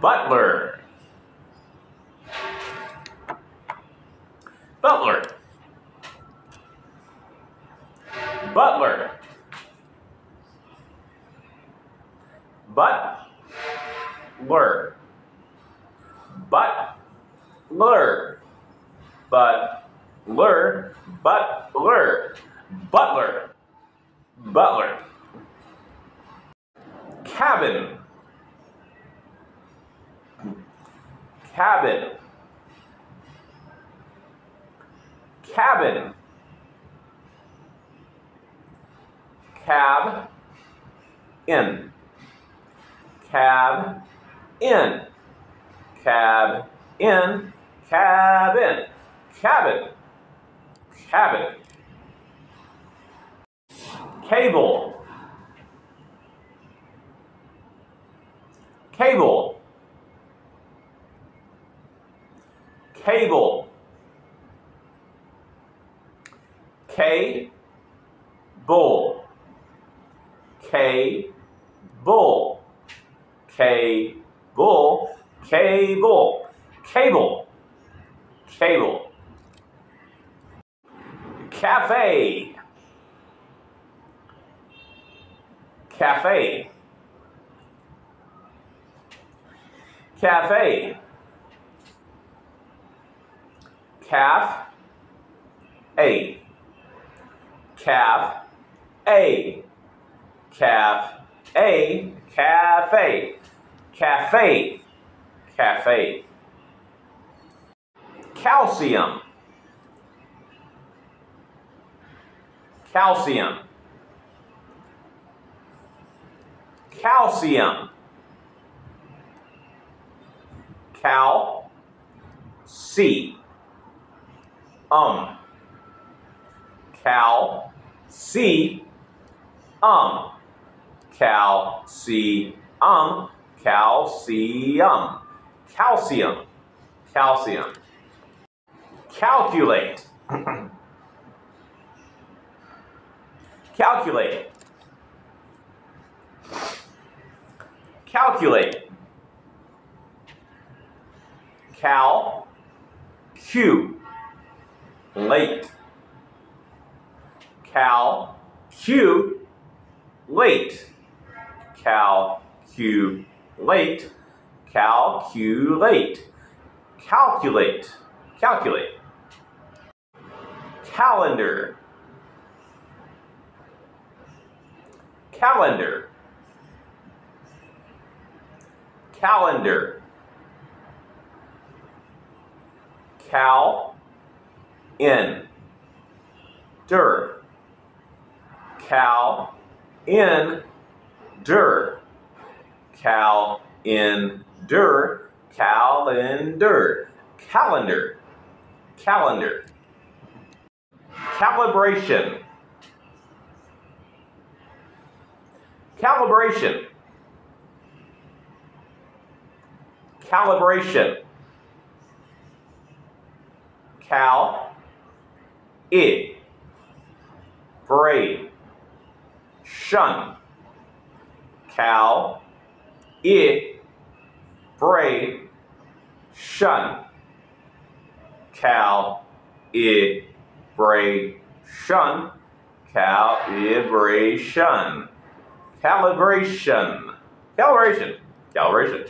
butler, butler, butler, butler, butler, butler, butler, butler, butler, cabin, cabin, cabin, cab, in, cab, in, cab, in, cabin, cabin, cabin, cable, cable, cable, K, bull, K, bull, K, bull, cable, cable, cable, cafe, cafe, cafe, calf, a, calf, a, calf, a, cafe, cafe, cafe, calcium, calcium, calcium, cal, c, um, cal, c, um, cal, c, um, calcium, calcium, calcium, calculate, calculate, calculate, cal, q, late, cal, q, late, cal, q, late, calculate, calculate, calculate, calendar, calendar, calendar, cal, in, dir, cal, in, dir, cal, in, dir, calendar, calendar, calendar, calibration, calibration, calibration, cal, it, braid, shun, cal, it, braid, shun, cal, it, braid, shun, calibration, calibration, calibration, calibration.